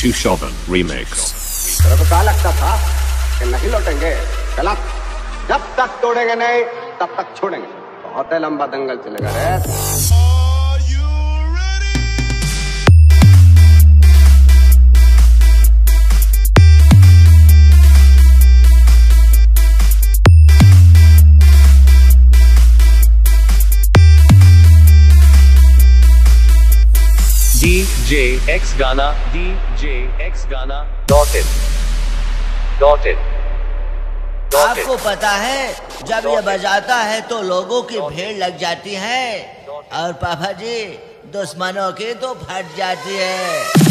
Chushovan Remix. तेरे को क्या लगता था कि नहीं लौटेंगे, गलत। जब तक तोड़ेंगे नहीं, तब तक छोड़ेंगे। बहुत लंबा दंगल चलेगा रे। DJ X Ghana DJ X Ghana Gaana dot dot in dot in आपको पता है जब ये बजाता है तो लोगों की भीड़ लग जाती है। और पापा जी दुश्मनों की तो फट जाती है।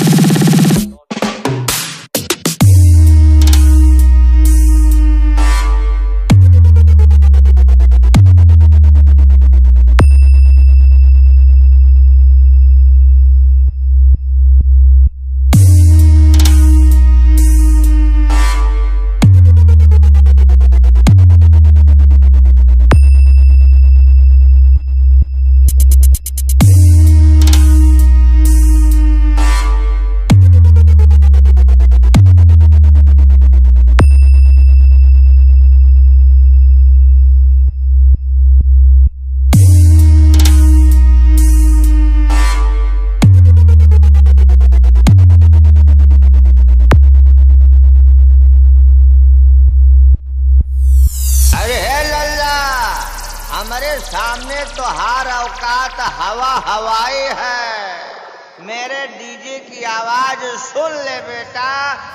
सामने तो हार औकात हवा हवाई है। मेरे डीजे की आवाज़ सुन ले बेटा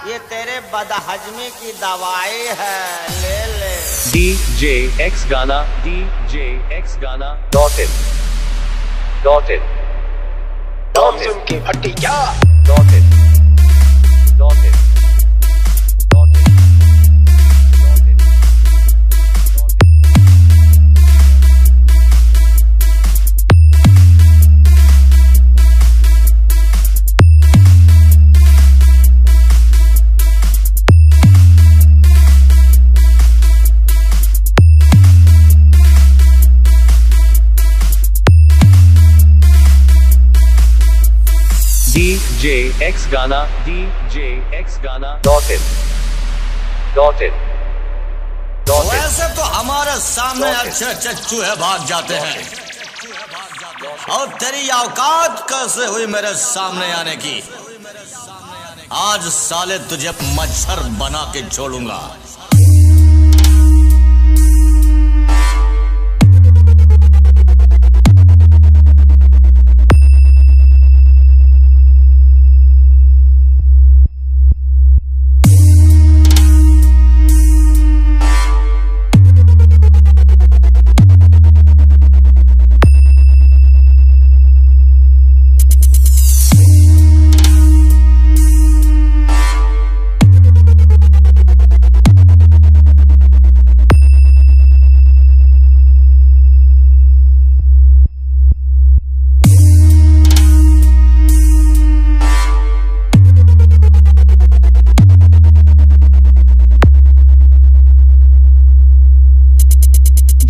ये तेरे बदहजमी की दवाई है। ले ले। DJ X Ghana DJ X Ghana dot in dot in dot in की फटी क्या dot in dot in DJ X Ghana DJ X Ghana dot in dot in dot in वैसे तो हमारे सामने अच्छे अच्छे चूहे भाग जाते हैं। और तेरी औकात कैसे हुई मेरे सामने आने की? आज साले तुझे मच्छर बना के छोड़ूँगा।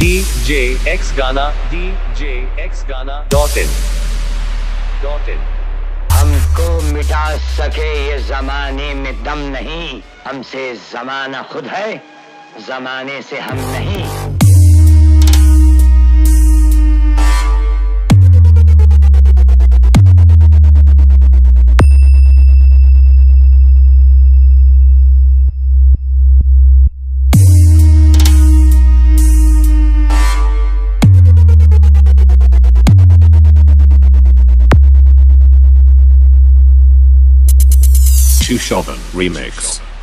DJ Gaana D J X Gaana dot in dot in हमको मिटा सके ये जमाने में दम नहीं, हमसे जमाना खुद है, जमाने से हम नहीं। Shushovan Remix.